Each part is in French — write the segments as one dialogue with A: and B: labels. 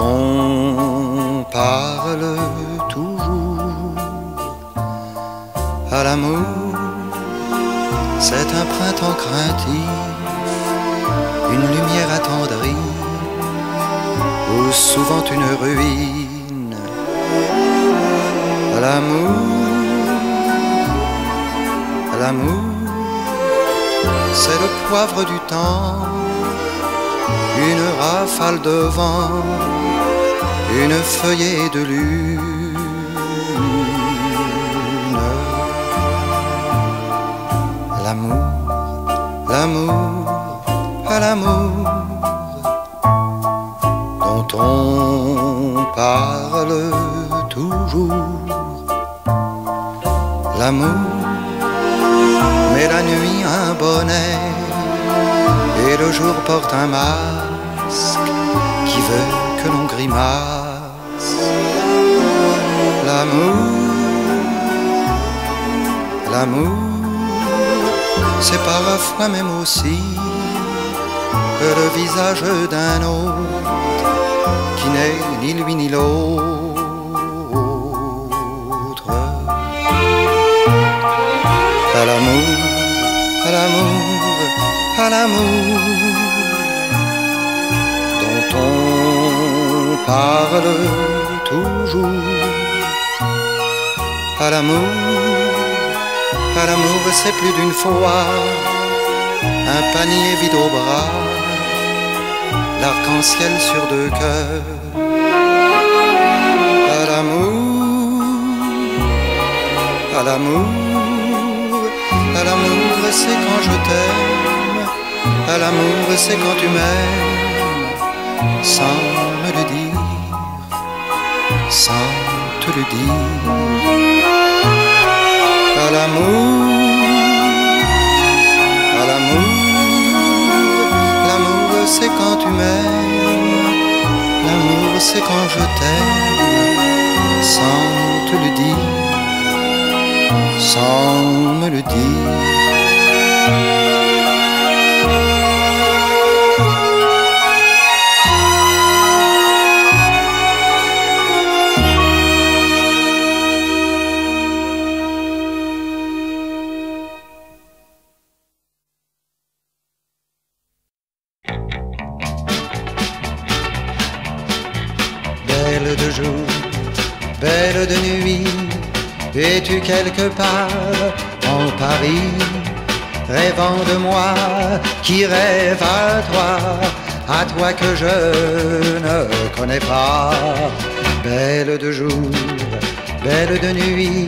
A: on parle toujours. À l'amour, c'est un printemps craintif, une lumière attendrie, ou souvent une ruine. À l'amour, à l'amour c'est le poivre du temps, une rafale de vent, une feuillée de lune. L'amour, l'amour, à l'amour dont on parle toujours. L'amour mais la nuit un bonnet et le jour porte un masque qui veut que l'on grimace. L'amour, l'amour, c'est parfois même aussi le visage d'un autre qui n'est ni lui ni l'autre. À l'amour, à l'amour, à l'amour on parle toujours. À l'amour, à l'amour, c'est plus d'une fois un panier vide au bras, l'arc-en-ciel sur deux cœurs. À l'amour, à l'amour. À l'amour, c'est quand je t'aime. À l'amour, c'est quand tu m'aimes. Sans me le dire, sans te le dire. À l'amour, à l'amour. L'amour, c'est quand tu m'aimes. L'amour, c'est quand je t'aime. Sans te le dire sans me le dire. Belle de nuit, es-tu quelque part en Paris, rêvant de moi qui rêve à toi, à toi que je ne connais pas. Belle de jour, belle de nuit,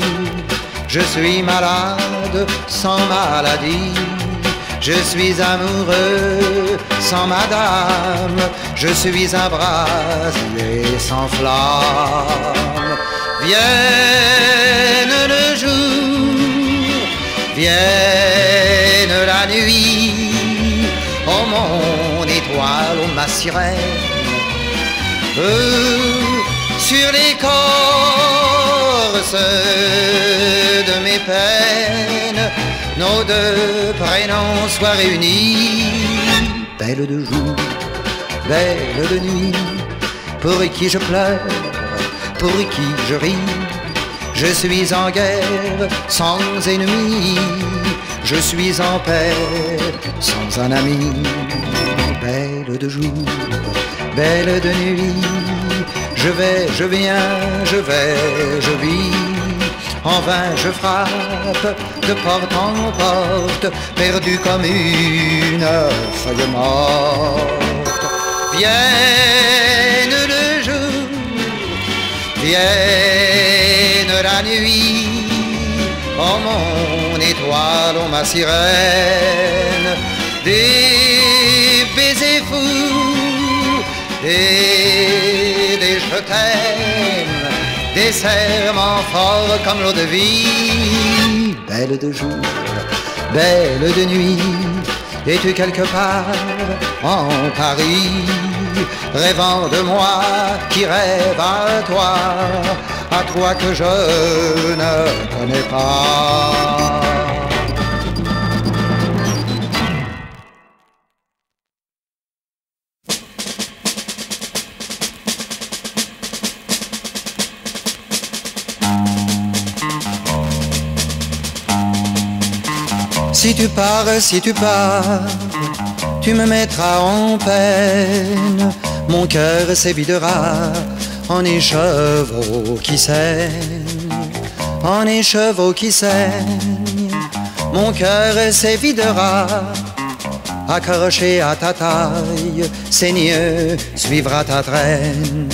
A: je suis malade sans maladie. Je suis amoureux sans madame, je suis un brasier sans flamme. Vienne le jour, vienne la nuit, oh mon étoile, oh ma sirène, Euh, sur l'écorce de mes peines, nos deux prénoms soient réunis. Belle de jour, belle de nuit, pour qui je pleure pour qui je ris. Je suis en guerre sans ennemi, je suis en paix sans un ami. Belle de jour, belle de nuit, je vais, je viens, je vais, je vis. En vain je frappe de porte en porte, perdu comme une feuille morte. Vienne vienne la nuit, oh mon étoile, oh ma sirène, des baisers fous et des je t'aime, des serments forts comme l'eau de vie, belle de jour, belle de nuit, es-tu quelque part en Paris, rêvant de moi qui rêve à toi, à toi que je ne connais pas? Si tu pars, si tu pars, tu me mettras en peine. Mon cœur s'évidera en écheveau qui saigne, en écheveau qui saigne. Mon cœur s'évidera, accroché à ta taille, Seigneur suivra ta traîne.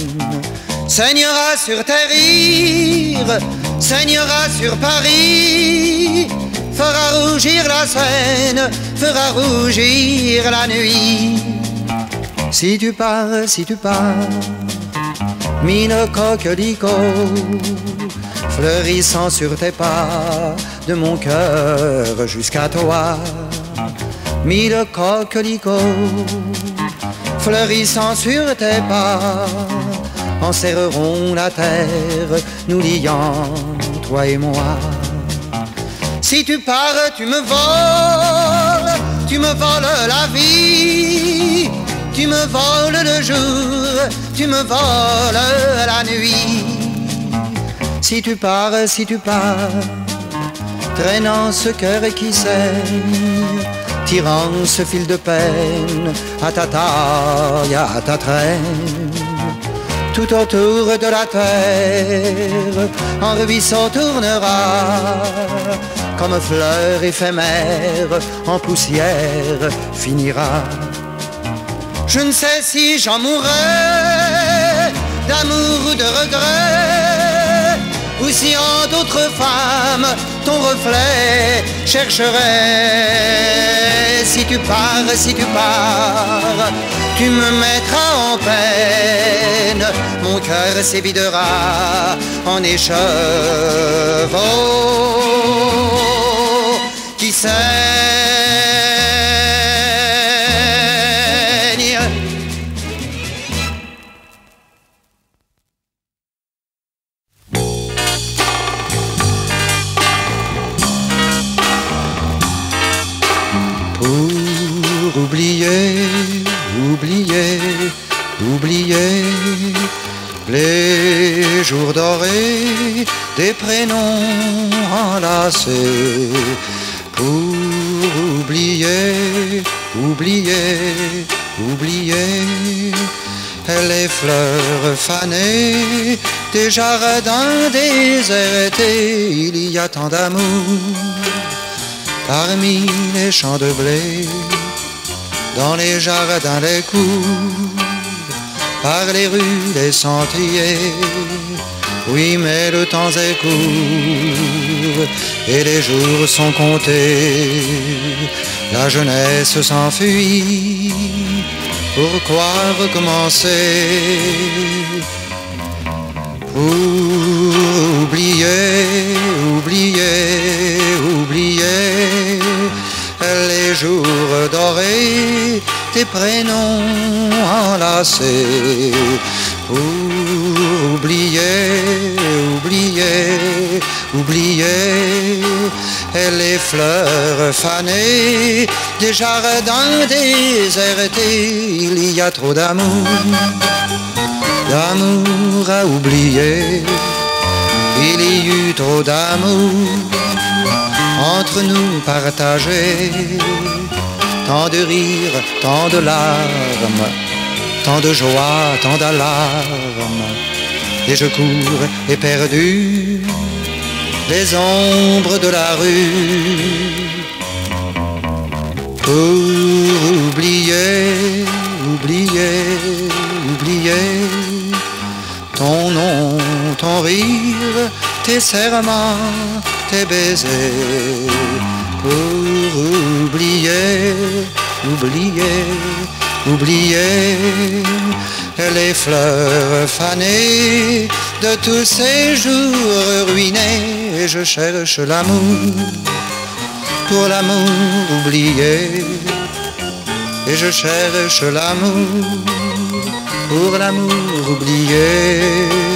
A: Seignera sur tes rires, saignera sur Paris, fera rougir la Seine, fera rougir la nuit. Si tu pars, si tu pars, mine coquelicot, fleurissant sur tes pas, de mon cœur jusqu'à toi. Mille coquelicots, fleurissant sur tes pas, enserreront la terre, nous liant, toi et moi. Si tu pars, tu me voles, tu me voles la vie, tu me voles le jour, tu me voles la nuit. Si tu pars, si tu pars, traînant ce cœur qui saigne, tirant ce fil de peine à ta taille, à ta traîne tout autour de la terre, un ruisseau tournera comme fleur éphémère, en poussière finira. Je ne sais si j'en mourrai d'amour ou de regret, ou si en d'autres femmes reflet chercherait. Si tu pars, si tu pars, tu me mettras en peine, mon cœur s'évidera en écheveau qui saigne. Oublier les jours dorés des prénoms enlacés. Pour oublier, oublier, oublier les fleurs fanées des jardins désertés. Il y a tant d'amour parmi les champs de blé, dans les jardins, les cours, par les rues, les sentiers. Oui, mais le temps est court et les jours sont comptés. La jeunesse s'enfuit. Pourquoi recommencer Pour oublier, oublier, oublier les jours dorés, tes prénoms enlacés. Pour oublier, oublier, oublier les fleurs fanées des jardins désertés. Il y a trop d'amour, d'amour à oublier. Il y eut trop d'amour entre nous partagés. Tant de rires, tant de larmes, tant de joie, tant d'alarmes. Et je cours éperdu les ombres de la rue. Pour oublier, oublier, oublier ton nom, ton rire, tes serments, tes baisers. Pour oublier, oublier, oublier les fleurs fanées de tous ces jours ruinés. Et je cherche l'amour, pour l'amour oublié. Et je cherche l'amour, pour l'amour oublié.